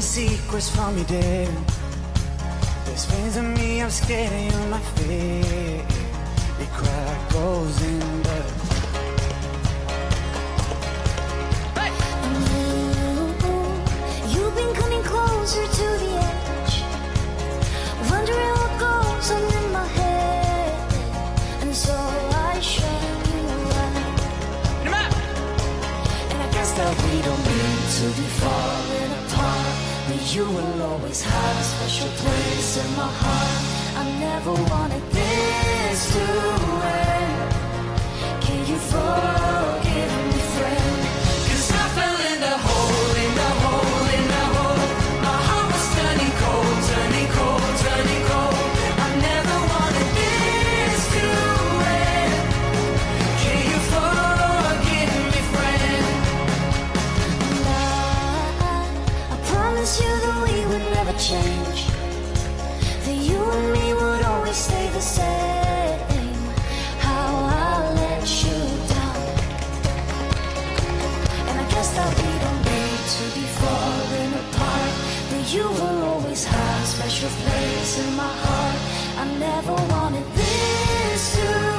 secrets from me, dear. There's pains in me, I'm scared of you, my fear. It crack goes in the You've been coming closer to the edge, wondering what goes on in my head, and so I shine you light. And I guess that we don't need to be falling apart, but you will always have a special place in my heart. I never wanted this to change. That you and me would always stay the same. How I let you down. And I guess that we don't need to be falling apart. That you will always have a special place in my heart. I never wanted this to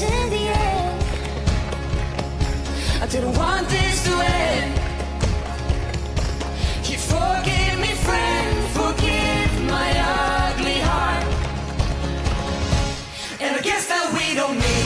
in the end. I didn't want this to end. You forgive me, friend, forgive my ugly heart. And I guess that we don't need.